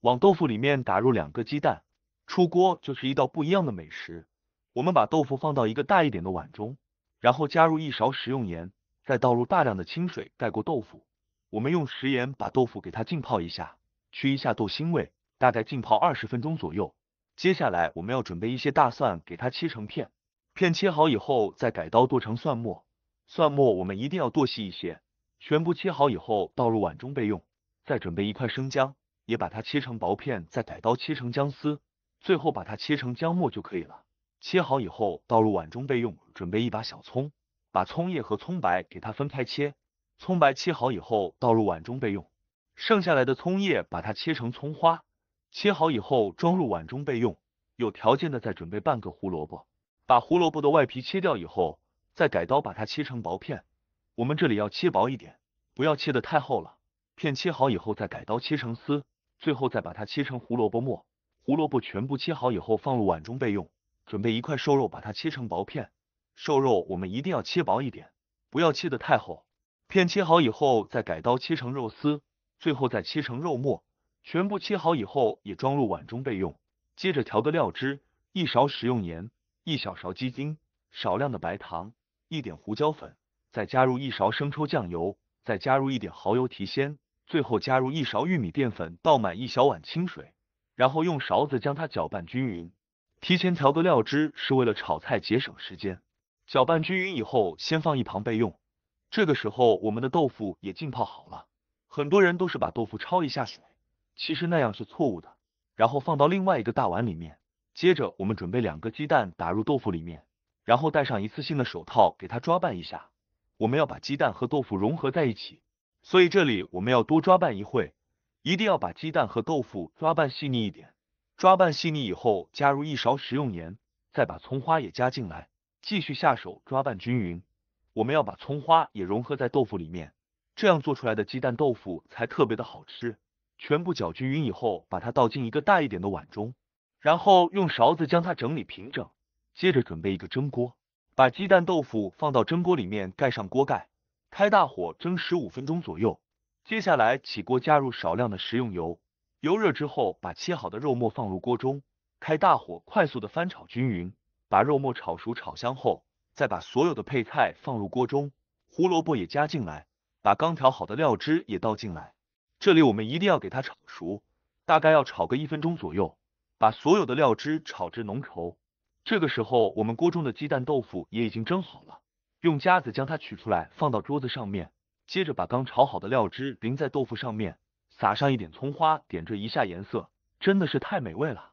往豆腐里面打入两个鸡蛋，出锅就是一道不一样的美食。我们把豆腐放到一个大一点的碗中，然后加入一勺食用盐，再倒入大量的清水盖过豆腐。我们用食盐把豆腐给它浸泡一下，去一下豆腥味，大概浸泡二十分钟左右。接下来我们要准备一些大蒜，给它切成片，片切好以后再改刀剁成蒜末，蒜末我们一定要剁细一些。全部切好以后倒入碗中备用。再准备一块生姜，也把它切成薄片，再改刀切成姜丝，最后把它切成姜末就可以了。切好以后倒入碗中备用。准备一把小葱，把葱叶和葱白给它分开切。葱白切好以后倒入碗中备用，剩下来的葱叶把它切成葱花，切好以后装入碗中备用。有条件的再准备半个胡萝卜，把胡萝卜的外皮切掉以后，再改刀把它切成薄片。我们这里要切薄一点，不要切的太厚了。片切好以后再改刀切成丝，最后再把它切成胡萝卜末。胡萝卜全部切好以后放入碗中备用。准备一块瘦肉，把它切成薄片。瘦肉我们一定要切薄一点，不要切的太厚。片切好以后，再改刀切成肉丝，最后再切成肉末，全部切好以后也装入碗中备用。接着调个料汁，一勺食用盐，一小勺鸡精，少量的白糖，一点胡椒粉，再加入一勺生抽酱油，再加入一点蚝油提鲜，最后加入一勺玉米淀粉，倒满一小碗清水，然后用勺子将它搅拌均匀。提前调个料汁是为了炒菜节省时间。搅拌均匀以后，先放一旁备用。这个时候，我们的豆腐也浸泡好了。很多人都是把豆腐焯一下水，其实那样是错误的。然后放到另外一个大碗里面。接着，我们准备两个鸡蛋打入豆腐里面，然后戴上一次性的手套给它抓拌一下。我们要把鸡蛋和豆腐融合在一起，所以这里我们要多抓拌一会，一定要把鸡蛋和豆腐抓拌细腻一点。抓拌细腻以后，加入一勺食用盐，再把葱花也加进来，继续下手抓拌均匀。我们要把葱花也融合在豆腐里面，这样做出来的鸡蛋豆腐才特别的好吃。全部搅均匀以后，把它倒进一个大一点的碗中，然后用勺子将它整理平整。接着准备一个蒸锅，把鸡蛋豆腐放到蒸锅里面，盖上锅盖，开大火蒸十五分钟左右。接下来起锅加入少量的食用油，油热之后，把切好的肉末放入锅中，开大火快速的翻炒均匀，把肉末炒熟炒香后。再把所有的配菜放入锅中，胡萝卜也加进来，把刚调好的料汁也倒进来。这里我们一定要给它炒熟，大概要炒个一分钟左右，把所有的料汁炒至浓稠。这个时候，我们锅中的鸡蛋豆腐也已经蒸好了，用夹子将它取出来放到桌子上面，接着把刚炒好的料汁淋在豆腐上面，撒上一点葱花，点缀一下颜色，真的是太美味了。